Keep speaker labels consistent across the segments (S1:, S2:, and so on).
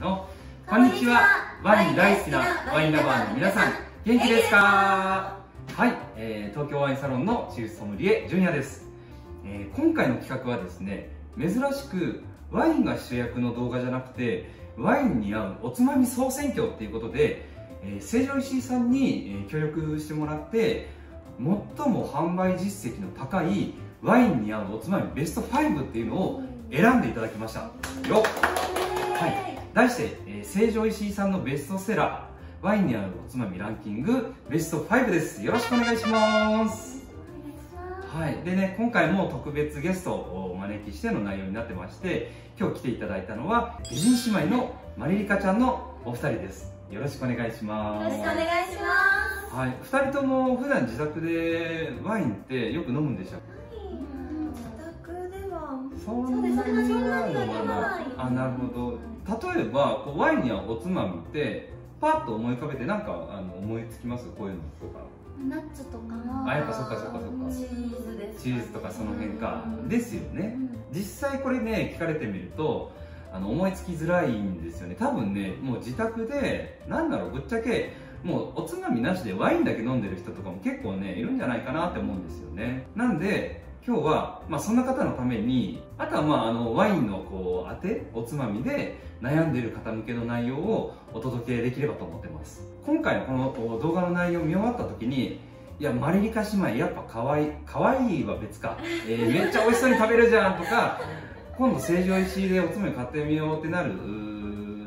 S1: の。こんにちは。ワイン大好きなワインラバーの皆さん。元気ですか？はい、えー、東京ワインサロンのチーフソムリエジュニアです、えー、今回の企画はですね珍しくワインが主役の動画じゃなくてワインに合うおつまみ総選挙っていうことで、えー、成城石井さんに、協力してもらって最も販売実績の高いワインに合うおつまみベスト5っていうのを選んでいただきました。よはい。題して、えー、成城石井さんのベストセラーワインに合うおつまみランキングベスト5です。よろしくお願いします。はい。でね今回も特別ゲストをお招きしての内容になってまして今日来ていただいたのは美人姉妹のマリリカちゃんのお二人です。よろしくお願いします。
S2: よろしくお願いします。
S1: はい。二人とも普段自宅でワインってよく飲むんでしょうそんなにないのかな？あなるほど例えばこうワインやおつまみってパッと思い浮かべてなんかあの思いつきます？こういうのとか。
S2: ナッツとか
S1: あやっぱそっかそっかそっか。
S2: チーズです
S1: チーズとかその辺か、うん、ですよね、うん、実際これね聞かれてみるとあの思いつきづらいんですよね。多分ねもう自宅でなんだろうぶっちゃけもうおつまみなしでワインだけ飲んでる人とかも結構ねいるんじゃないかなって思うんですよね。なんで今日は、まあ、そんな方のためにあとは、まあ、あのワインのこう当ておつまみで悩んでいる方向けの内容をお届けできればと思ってます。今回のこの動画の内容を見終わった時にいやマリリカ姉妹やっぱ可愛い可愛いは別か、えー、めっちゃ美味しそうに食べるじゃんとか今度成城石井でおつまみ買ってみようってなる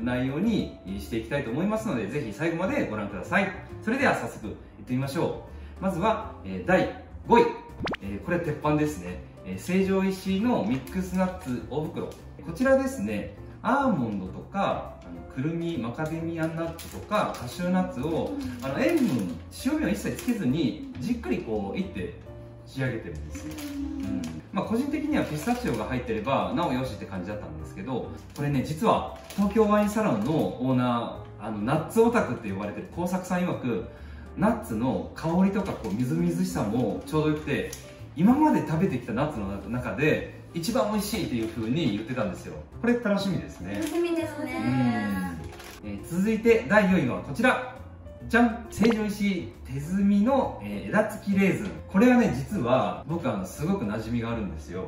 S1: 内容にしていきたいと思いますのでぜひ最後までご覧ください。それでは早速いってみましょう。まずは、えー、第5位えー、これ鉄板ですね、えー、成城石井のミックスナッツ大袋。こちらですねアーモンドとかあのくるみマカデミアンナッツとかカシューナッツをあの塩分塩味を一切つけずにじっくりこういって仕上げてるんですよ、うん。まあ、個人的にはピスタチオが入ってればなおよしって感じだったんですけどこれね実は東京ワインサロンのオーナーあのナッツオタクって呼ばれてる工作さん曰くナッツの香りとかこうみずみずしさもちょうどよくて今まで食べてきたナッツの中で一番美味しいっていうふうに言ってたんですよ。これ楽しみですね。
S2: 楽しみですね、
S1: えー、続いて第4位はこちら。じゃん成城石井手摘みの、えー、枝付きレーズン。これはね実は僕はすごく馴染みがあるんですよ。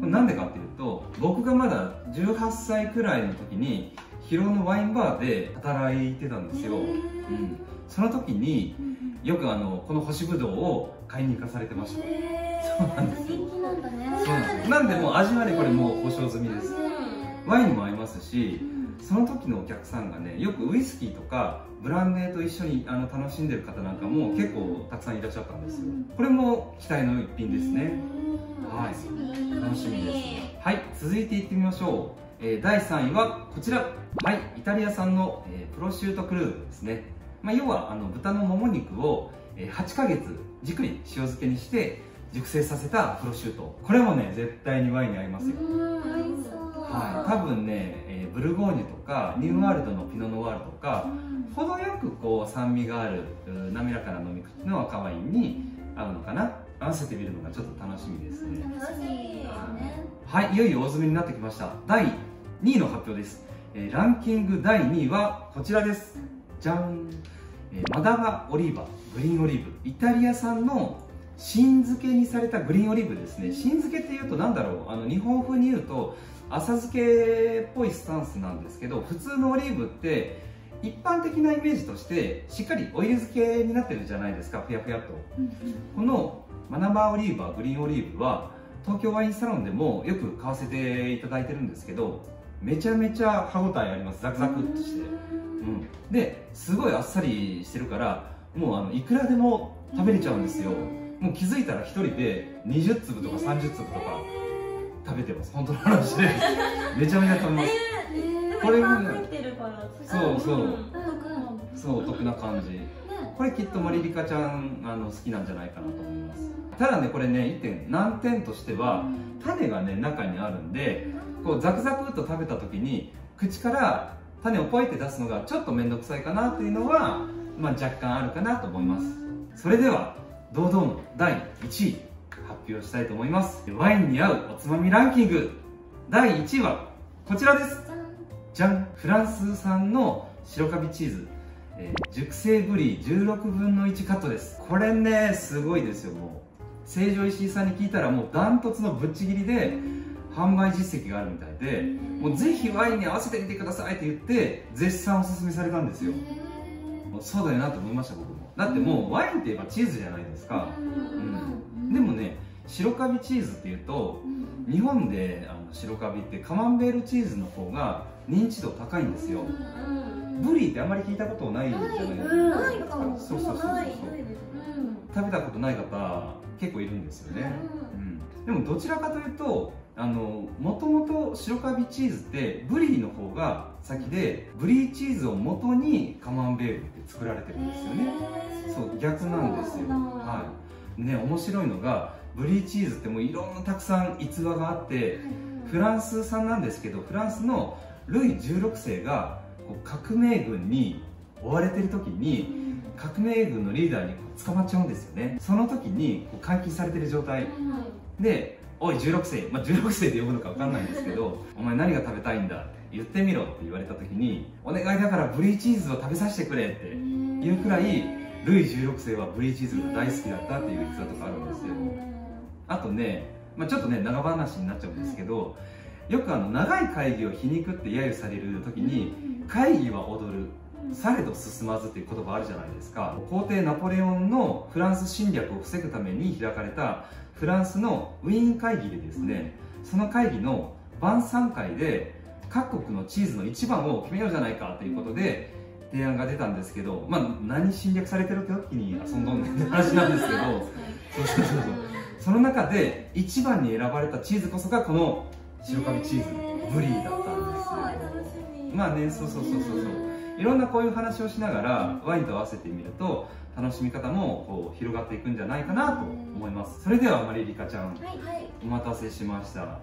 S1: なんでかっていうと僕がまだ18歳くらいの時に広尾のワインバーで働いてたんですよ、うん、その時によくあのこの干しぶどうを買いに行かされてました。そうなんです。人気なんだね。そうなんです。なんでもう味はねこれもう保証済みです、ワインも合いますし、その時のお客さんがねよくウイスキーとかブランデーと一緒にあの楽しんでる方なんかも結構たくさんいらっしゃったんですよ、これも期待の一品ですね、はい。楽しみ。です。はい。続いていってみましょう、えー、第3位はこちら。はい。イタリア産の、えー、プロシュートクルーですねまあ、要はあの豚のもも肉を8ヶ月じっくり塩漬けにして熟成させたプロシュート。これもね絶対にワインに合いますよ。はい。多分ね、えー、ブルゴーニュとかニューワールドのピノノワールとか程よくこう酸味がある滑らかな飲み口の赤ワインに合うのかな。合わせてみるのがちょっと楽しみですね。はいいよいよ大詰めになってきました。第2位の発表です、えー、ランキング第2位はこちらですじゃんえマダガオリーバグリーンオリーブ。イタリア産の新漬けにされたグリーンオリーブですね。新漬けっていうと何だろう。あの日本風に言うと浅漬けっぽいスタンスなんですけど普通のオリーブって一般的なイメージとしてしっかりオイル漬けになってるじゃないですか。ふやふやと、このマナバーオリーブはグリーンオリーブは東京ワインサロンでもよく買わせていただいてるんですけどめちゃめちゃ歯ごたえあります。ザクザクっとして。うん、ですごいあっさりしてるからもうあのいくらでも食べれちゃうんですよ。もう気づいたら1人で20粒とか30粒とか食べてます。本当の話で。めちゃめちゃ食べます、
S2: えー、これもね
S1: そうそう。そうお得な感じ。これきっとマリリカちゃんあの好きなんじゃないかなと思います。ただねこれね1点難点としては種がね中にあるんでこうザクザクっと食べた時に口から種をポイって出すのがちょっと面倒くさいかなっていうのは、まあ、若干あるかなと思います。それでは堂々の第1位発表したいと思います。ワインに合うおつまみランキング。第1位はこちらです。じゃんフランス産の白カビチーズ、えー熟成ブリ16分の1カットです。これねすごいですよもう。成城石井さんに聞いたらもうダントツのぶっちぎりで販売実績があるみたいでもうぜひワインに合わせてみてくださいって言って絶賛おすすめされたんですよ。もうそうだよなと思いました僕も。だってもうワインって言えばチーズじゃないですか。でもね白カビチーズっていうと日本であの白カビってカマンベールチーズの方が認知度高いんですよ。ブリってあんまり聞いたことないじゃないですか。そうそうそうそう食べたことない方結構いるんですよね、うん、でもどちらかというとあのもともと白カビチーズってブリの方が先でブリーチーズを元にカマンベールって作られてるんですよね、そう逆なんですよ。はい。ね面白いのがブリーチーズってもういろんなたくさん逸話があってフランス産なんですけどフランスのルイ16世が革命軍に追われてる時に革命軍のリーダーに捕まっちゃうんですよね。その時にこう監禁されてる状態。で「おい16世」まあ、16世で呼ぶのか分かんないんですけど「お前何が食べたいんだ」って言ってみろって言われた時に「お願いだからブリーチーズを食べさせてくれ」っていうくらいルイ16世はブリーチーズが大好きだったっていう逸話とかあるんですよ。あとね、まあ、ちょっとね長話になっちゃうんですけどよくあの長い会議を皮肉って揶揄される時に会議は踊るされど進まずっていう言葉あるじゃないですか。皇帝ナポレオンのフランス侵略を防ぐために開かれたフランスのウィーン会議でですね、その会議の晩餐会で各国のチーズの一番を決めようじゃないかということで提案が出たんですけど、まあ、何侵略されてる時に遊んどんねんって話なんですけど。そうそうそうそう。その中で一番に選ばれたチーズこそがこの白カビチーズブリーだったんですよ。まあねそうそうそうそうそういろんなこういう話をしながらワインと合わせてみると楽しみ方もこう広がっていくんじゃないかなと思います。それではマリリカちゃんお待たせしました。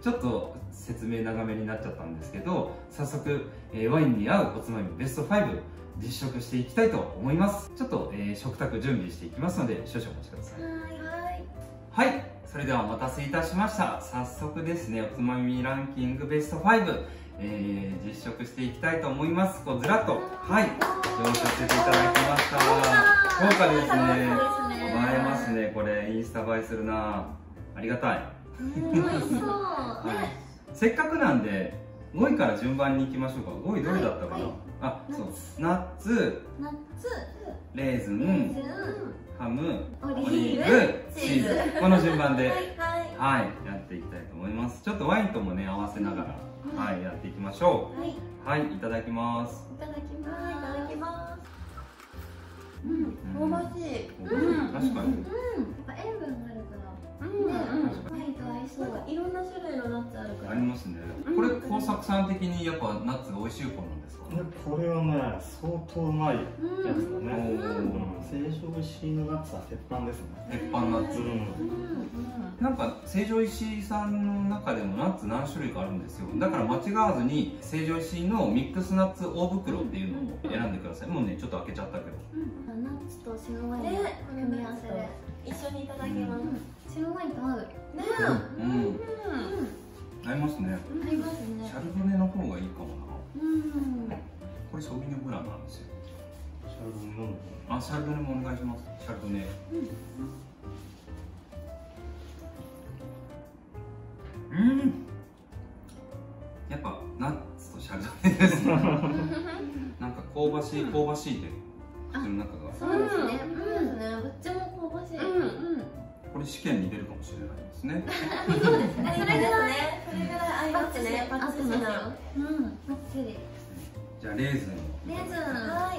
S1: ちょっと説明長めになっちゃったんですけど早速、えーワインに合うおつまみベスト5実食していきたいと思います。ちょっと、えー食卓準備していきますので少々お待ちください。はいそれではお待たせいたしました。早速ですねおつまみランキングベスト5、えー実食していきたいと思います。こうずらっとはい。用意させていただきました。豪華ですね。映えますね。これインスタ映えするな。ありがたい。はい、せっかくなんで5位から順番に行きましょうか。5位どれだったかな、
S2: はい。はい。
S1: あそう。ナッツ。レーズン。ハム。
S2: オ
S1: オリー
S2: ブ。
S1: チーズ。この順番で。
S2: はい。
S1: はい。やっていきたいと思います。ちょっとワインともね合わせながらはいやっていきましょ
S2: はい。う
S1: はいいただきます。
S2: いただきます。いただきます
S3: 香ばしい。
S1: うん確かに。
S2: うん。やっぱ塩分があるから。
S3: うん。
S2: ね
S1: うん。
S2: ワインと合いそう。
S3: いろんな種類のナッツあるから。
S1: ありますね。これ工作さん的にやっぱナッツが美味しい方なんですか？
S4: はね相当うまいやつだね、
S1: うん。
S4: うん、成城石井のナッツは鉄板ですね。
S1: 鉄板ナッツ。
S4: うん。
S1: なんか成城石井さんの中でもナッツ何種類かあるんですよ。だから間違わずに成城石井のミックスナッツ大袋っていうのを選んでください。もうねちょっと開けちゃったけど。
S2: ナッツと白ワイン組み合わせで。
S3: 一緒にいただきます。ね、
S2: 白ワインと合う。
S1: うん。合いますね。
S2: 合いますね。
S1: シャルドネの方がいいかもな。
S2: うん
S1: これソービニョンブランなんですよ。
S4: シャルドネ飲んで
S1: あシャルドネもお願いします。シャルドネうん。やっぱナッツとシャルドネですね。なんか香ばしい香ばしいで口の中が。
S2: そうですね。
S3: うん。
S2: うんどっちも香ばしい。
S3: うん
S1: これ試験に出るかもしれないですね。
S2: そうですね。
S3: それぐらい、それぐらい合いますね。
S2: 合ってますよ。うん。バッチリ
S1: じゃあレーズン
S2: レーズン。
S3: はい。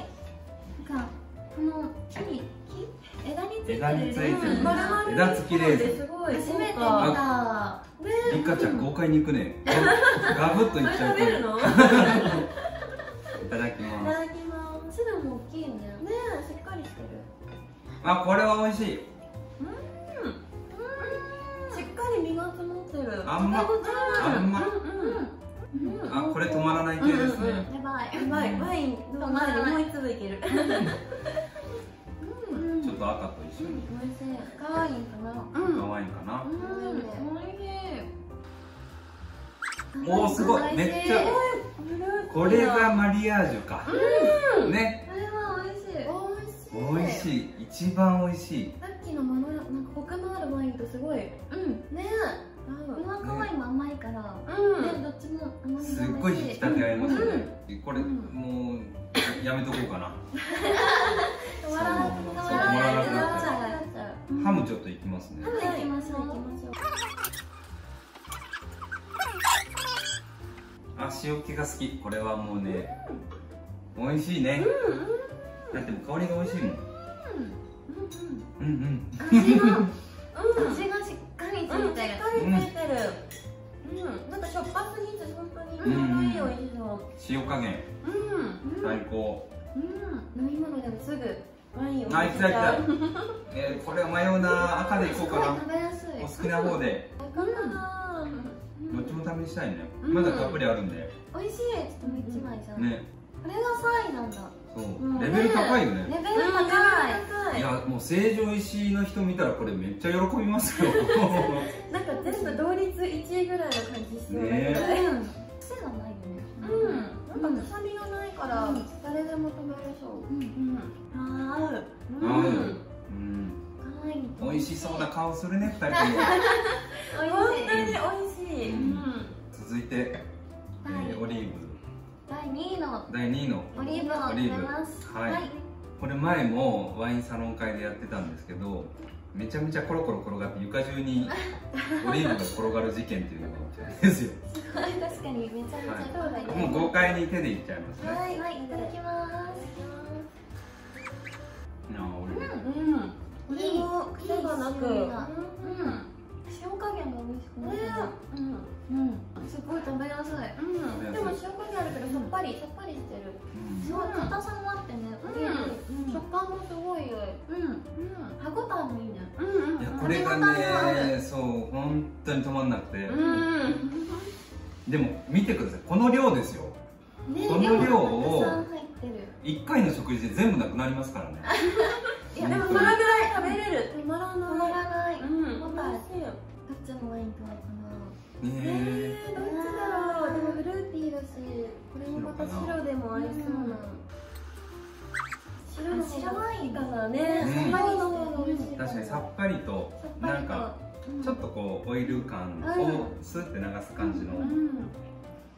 S2: なんかこの木？に木枝についてる
S1: 枝についてる
S2: レーズン。
S3: 丸々
S1: 枝付きレーズン。
S3: すごい。
S2: 初めて見た。
S1: リカちゃん豪快にいくねガブッといっちゃうと
S3: 食べるの？い
S1: いただき
S3: た
S1: ます
S3: だきます。
S2: 粒も大きいね
S3: ねえ、しっかりしてる。
S1: あこれは美味しい。
S3: しっかり身が詰まってる。
S1: あんま
S3: 食べ応えある。
S1: あんま
S3: うんうん。
S1: あこれ止まらない系ですね、
S3: うんうん
S2: やばい
S3: ワインの前にもう一粒いける。
S2: うん。
S1: ちょっと赤と一緒に。
S2: 美味しい可愛いかな。
S3: うん。
S1: 赤ワインかな、
S2: うん。
S3: おいしい。
S1: おおすごいめっちゃ。
S2: 美
S1: これがマリアージュか、ね。
S2: これは美味しい。
S3: 美味しい。
S1: 美味しい。一番美味しい。
S3: さっきのまろやなんかコクのあるワインとすごい。ね
S2: うん。
S3: 合う
S2: この赤ワインも甘いから。
S3: うん。
S2: ねどっちも甘みが
S1: すっごい引き立て合いますね、これ、
S3: うん。
S1: もうやめとこうかな、
S3: 止まらなく
S1: そう
S3: なっ
S1: ち
S3: ちゃう
S1: ハムちょっといきますね。
S2: ハム行きましょう。
S3: 行きましょう
S1: あ塩気が好き。これはもうね、美味しいね、だってもう香りが美味しいもん。うんうん
S2: 味が
S3: うん。
S2: 味がしっかりつ
S3: うん、しっ
S2: いてる
S3: かりついてる。うん、なんかしょっぱすぎず本当にいい美味しさ。
S1: 塩加減。
S3: うん、
S1: 最高。
S3: うん、飲み物でもすぐワインを
S1: あ、いきたいきた。い。えー、これは迷うな。赤でいこうかな。
S2: 食べやすい。
S1: お好きな方で。
S3: 赤かな。
S1: どっちも試したいね。
S3: うん。
S1: まだたっぷりあるんで。
S2: 美味しい。ちょっともう一枚じゃん。
S1: ね。
S2: これが3位なんだ。
S1: そう。
S3: うん
S1: レベル高いよね。
S2: レベル
S3: うん、
S2: 高い。
S3: 高い。
S1: いやもう成城石井の人見たらこれめっちゃ喜びますよ。
S3: なんか全部同率1位ぐらいの感じしそうなぐらい。
S2: うん癖がないよね
S3: うん、なんか臭みがないから
S2: うん。
S3: 誰でも食べれそう。
S2: うん。
S3: うん、あー合う。ん、
S1: うん。美味しそうな顔するね二人。とも
S3: 本当に美味しい。
S1: う
S3: うん。ん、
S1: 続いて、えーオリーブ。
S2: 第2位の。
S1: 第2位の。
S2: オリーブを食べます。
S1: はい。これ前もワインサロン会でやってたんですけどめちゃめちゃコロコロ転がって床中に オリーブが転がる事件っていうのが起きたんですよ。
S2: 確かにめちゃめちゃ可愛い
S1: もう豪快に手でいっちゃいますね。
S2: はいはいいただきます
S3: これがね
S1: そう本当に止まんなくて、
S3: うん、
S1: でも見てください。この量ですよ。
S2: ね
S1: この量を
S2: たくさん入ってる。
S1: 1回の食事で全部なくなりますからね。
S3: いやでもそのぐらい。食べれる。止まら
S2: 止ま
S3: ない。
S2: らない。
S3: うん、
S2: 歯ごた。どっちのワインと合うか
S1: ねえ。
S3: えー、どっちだろう。でもフルーティーだし、これもまた白でもありそうな。白の方がい。いかな。ね。
S1: うん
S3: さっぱりの方が美味しい。
S1: 確かにさっぱりと
S3: ぱりと
S1: なんかちょっとこうオイル感をスーって流す感じの
S3: うん、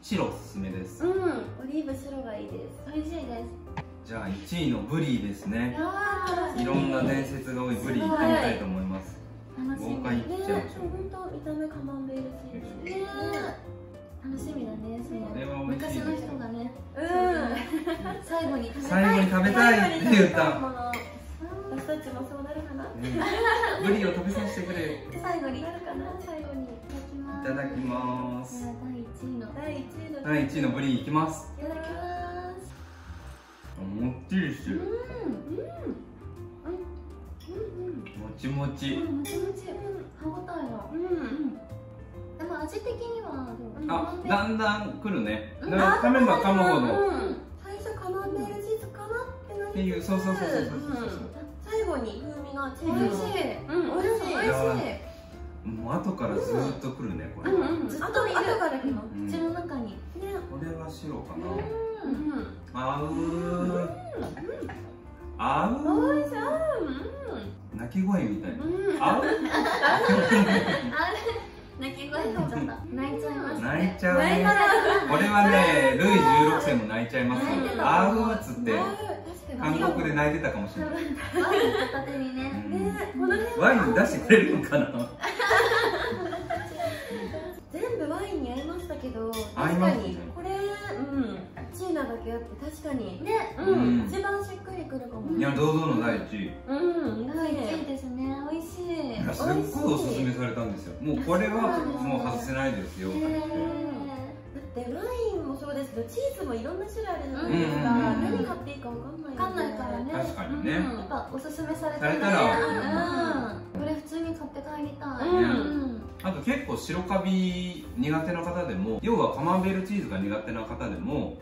S1: 白おすすめです。
S3: うん、オリーブ白がいいです。
S2: な美味しいです。
S1: じゃあ1位のブリーですね。
S3: あ
S1: い。ろんな伝説が多いブリー行ってみたいと思います。豪快いっちゃう。
S3: 本当見た目カマンベール
S2: 楽しみだねそ昔の人がね。
S3: うん。
S2: 最後に食べたい。
S1: 最後に食べたいって言った
S3: 私たちもそうなるかな。
S1: うん。ブリを食べさせてくれ。い
S2: 最後に。い
S3: なるかな、最後に。
S1: ただきます。
S2: じゃあ第1位の
S3: 第一位の。
S1: 第1位のブリーいきます。
S3: いただきます。
S1: もっちりしてる。もちもち。
S2: うんもちもち。歯ごたえが。
S3: うん。うん。
S2: でも味的には
S1: あだんだん来るね。噛めば噛むほど。
S3: うん。最初カマンベールチーズかなってな
S1: っていうそうそうそうそうそう
S3: 最後に風味がチー
S2: 美味し。い。
S3: うん、美味しい。
S1: い。やもう後からずーっと来るねこれ。こ
S3: うんうん。
S2: ずっと
S3: 後から来
S2: 口の中に。
S3: ね。
S1: れは白かな。
S3: うん。う。ん。
S1: 合う。合う
S3: 美味しい。
S1: 鳴き声みたいな。
S3: うん。
S1: 合う。
S2: 泣き声がちょっと泣いちゃいます
S1: 泣いちゃうこれはねルイ16世も泣いちゃいますよ。合うっつって韓国で泣いてたかもしれない。
S2: ワイン片手にね。
S1: うん。
S3: ね、この辺
S1: ワイン出してくれるのかな？
S3: 全部ワインに合いましたけど確かにこれうん。チーナだけあって確かに。
S2: ね
S3: うん、
S1: うん。
S3: 一番しっくりくるかも。
S1: いや堂々の第一位
S3: うん
S2: 第1位ですね。美味しい。
S1: いやすっごいおすすめされたんですよ。もうこれはもう外せないですよ。
S3: だってワインもそうですけどチーズもいろんな種類あるじゃないですか、
S1: うんうんうん
S3: 何買っていいかわかんない
S2: わかんないからね。
S1: 確かにね。
S3: うん。
S2: やっぱおすすめされて
S1: されたら。
S2: うん。これ普通に買って帰りたい。
S3: うん
S2: うん。
S1: あと結構白カビ苦手な方でも要はカマンベールチーズが苦手な方でも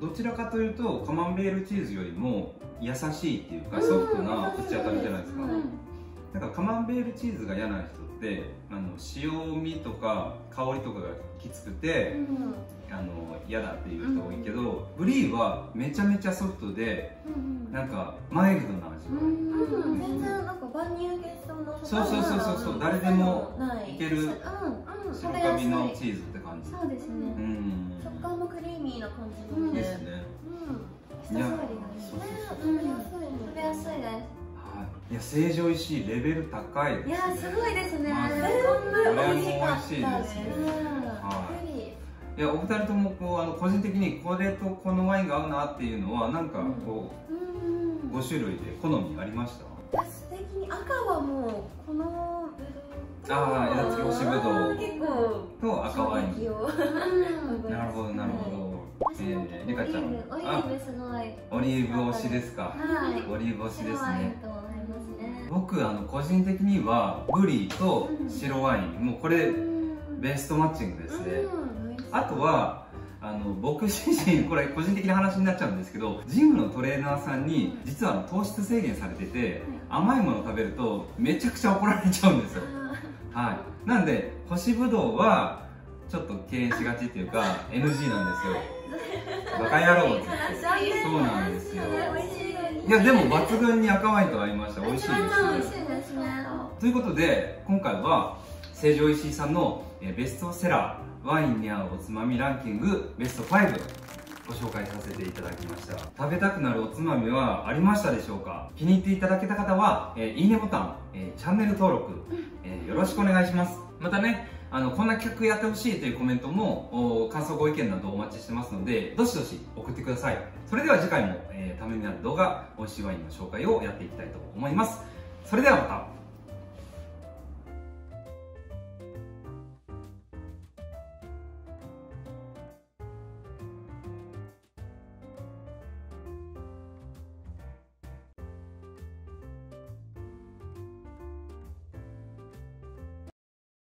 S1: どちらかというとカマンベールチーズよりも優しいっていうかソフトな口当たりじゃないですか、
S3: うん。
S1: なんかカマンベールチーズが嫌な人ってあの塩味とか香りとかがきつくて、あの嫌だっていう人多いけど、ブリーはめちゃめちゃソフトで
S2: うん
S1: なんかマイルドな味わい、
S3: うん全然なんか万人受けしそうな
S1: そうそうそうそう。そう誰でも
S3: ない
S1: いける
S2: うん
S3: うん。
S1: 白カビのチーズって感じ。
S2: そうですね
S1: うん
S3: 食感もクリーミーな感じ
S2: うん
S3: なんで
S1: ですね。
S3: うん。
S2: い
S3: や
S2: 食べやすいです。
S1: はい。いや成城石井レベル高い
S2: いやすごいですね。
S1: まず
S3: 全部美味し
S1: いです
S3: うん。
S1: はいいやお二人ともこうあの個人的にこれとこのワインが合うなっていうのはなんかこ
S3: うん。
S1: う5種類で好みありました？
S3: 私的に赤はもうこの
S1: あー枝付き干しぶどう
S3: 結構
S1: と赤ワイン。なるほどなるほど。えーリカちゃん。
S2: オリーブすごい
S1: オリーブ推しですか？
S2: はい。
S1: オリーブ推しですね。僕あの個人的にはブリーと白ワイン。もうこれベストマッチングですね。
S3: うん
S1: あとはあの僕自身これ個人的な話になっちゃうんですけどジムのトレーナーさんに実は糖質制限されてて甘いものを食べるとめちゃくちゃ怒られちゃうんですよ。はい。なんで干しぶどうはちょっと敬遠しがちっていうか NG なんですよ。バカ野郎って言って。そうなんですよ。
S3: い
S1: やでも抜群に赤ワインと合いました。美味しいです。
S2: 美味しいですね。
S1: ということで今回は成城石井さんのえーベストセラーワインに合うおつまみランキングベスト5ご紹介させていただきました。食べたくなるおつまみはありましたでしょうか？気に入っていただけた方は、えーいいねボタン、えーチャンネル登録、えーよろしくお願いします。またねあのこんな企画やってほしいというコメントも感想ご意見などお待ちしてますのでどしどし送ってください。それでは次回も、えためになる動画美味しいワインの紹介をやっていきたいと思います。それではまた。